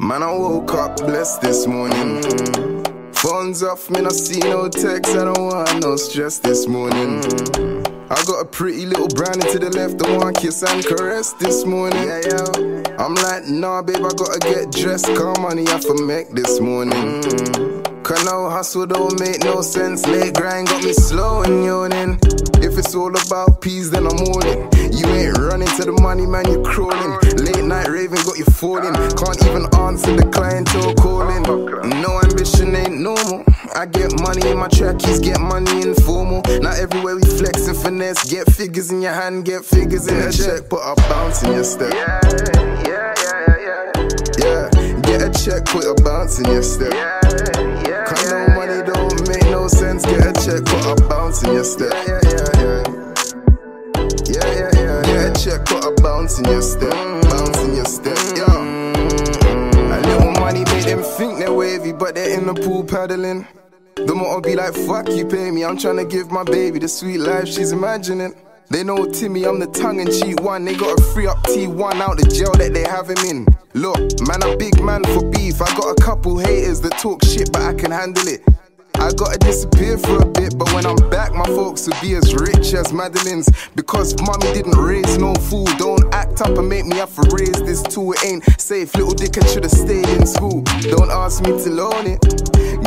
Man, I woke up blessed this morning. Phones off, me not see no text. I don't want no stress this morning. I got a pretty little brownie to the left, the one kiss and caress this morning. I'm like, nah, babe, I gotta get dressed. Come money I for make this morning. Cause no hustle don't make no sense. Late grind got me slow and yawning. If it's all about peas, then I'm it. You ain't running to the money, man, you're crawling. Late night raving got you falling. Can't even answer the clientele calling. No ambition ain't normal. I get money in my trackies, get money informal. Everywhere we flex and finesse. Get figures in your hand, get figures in the check. Put a bounce in your step. Yeah, yeah, yeah, yeah, Yeah, get a check, put a bounce in your step. yeah, yeah, Cause no money don't make no sense. Get a check, put a bounce in your step. Yeah, yeah, yeah. Yeah, yeah, yeah. Get a check, put a bounce in your step. Bounce in your step, yeah. Mm-hmm. A little money make them think they're wavy, but they're in the pool paddling. The motto be like, fuck you, pay me. I'm trying to give my baby the sweet life she's imagining. They know Timmy, I'm the tongue and cheek one. They gotta free up T1 out the jail that they have him in. Look, man, I'm big man for beef. I got a couple haters that talk shit, but I can handle it. I gotta disappear for a bit, but when I'm back, my folks will be as rich as Madeline's. Because mommy didn't raise no fool. Don't act up and make me have to raise this too. It ain't safe, little dick, I should've stayed in school. Don't ask me to loan it.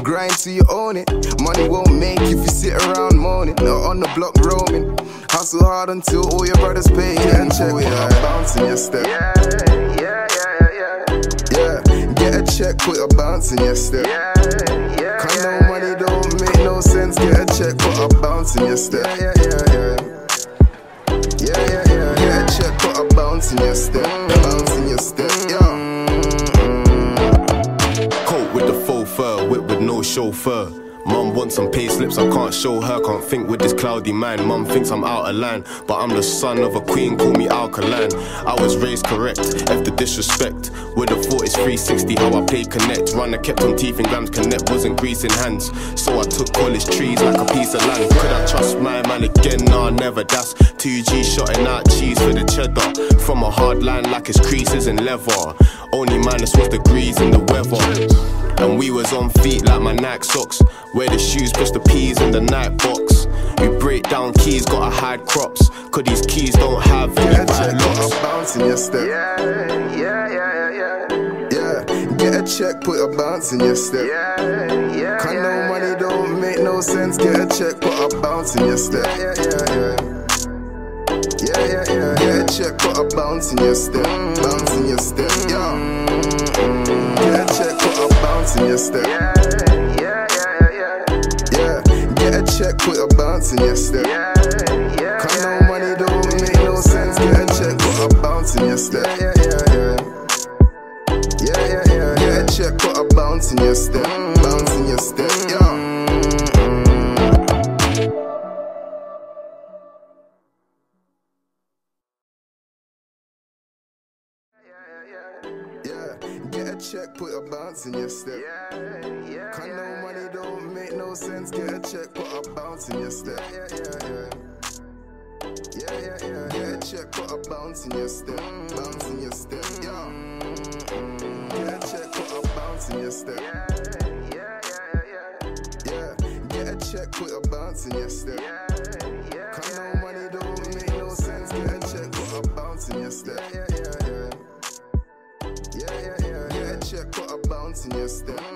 Grind till you own it. Money won't make if you sit around moaning or on the block roaming. Hustle hard until all your brothers pay and check. A bounce in your step. yeah, yeah, yeah, yeah, Yeah, get a check, put a bounce in your step. yeah, yeah, Cause no money bounce in your step. Yeah, yeah, yeah. Yeah, yeah, yeah. A check, put a bounce in your step. Bounce in your step, yeah. Coat with the faux fur, whip with no chauffeur. Mum wants some pay slips, I can't show her, can't think with this cloudy mind. Mum thinks I'm out of line, but I'm the son of a queen, call me alkaline. I was raised correct, F the disrespect. Would have thought it's 360 how I played connect. Runner kept on teeth and grams, connect wasn't greasing hands. So I took college trees like a piece of land. Could I trust my man again? Nah, never. That's 2G shotting out cheese for the cheddar. From a hard line like it's creases and leather. Only minus was degrees in the weather. And we was on feet like my Nike socks. Wear the shoes, push the peas in the night box. We break down keys, gotta hide crops. Cause these keys don't have any Get a check, right put locks. a bounce in your step. yeah, yeah, yeah, yeah, Yeah, get a check, put a bounce in your step. yeah, yeah, Cause no money don't make no sense. Get a check, put a bounce in your step. Yeah, yeah, yeah. Yeah, yeah, yeah. Get a check, put a bounce in your step. Bounce in your step, yeah. Mm, mm, mm. Bounce in your step. yeah, yeah, yeah, yeah, Yeah, get a check, put a bounce in your step. yeah, yeah, Cause no money don't make no sense. Get a check, put a bounce in your step. Yeah, yeah, yeah. Yeah, yeah, yeah. Get a check, put a bounce in your step. Bounce in your step, get a check, put a bounce in your step. yeah, Cause no money don't make no sense. Mm-hmm. Get a check, put a bounce in your step. Yeah, yeah, yeah. Yeah, yeah, yeah. Get a check, put a bounce in your step. Bounce in your step, yeah. Get a check, put a bounce in your step. Yeah, yeah, yeah, yeah. Yeah, get a check, put a bounce in your step. Cause no money don't make no sense. Get a check, put a bounce in your step. Yeah, yeah, in your step.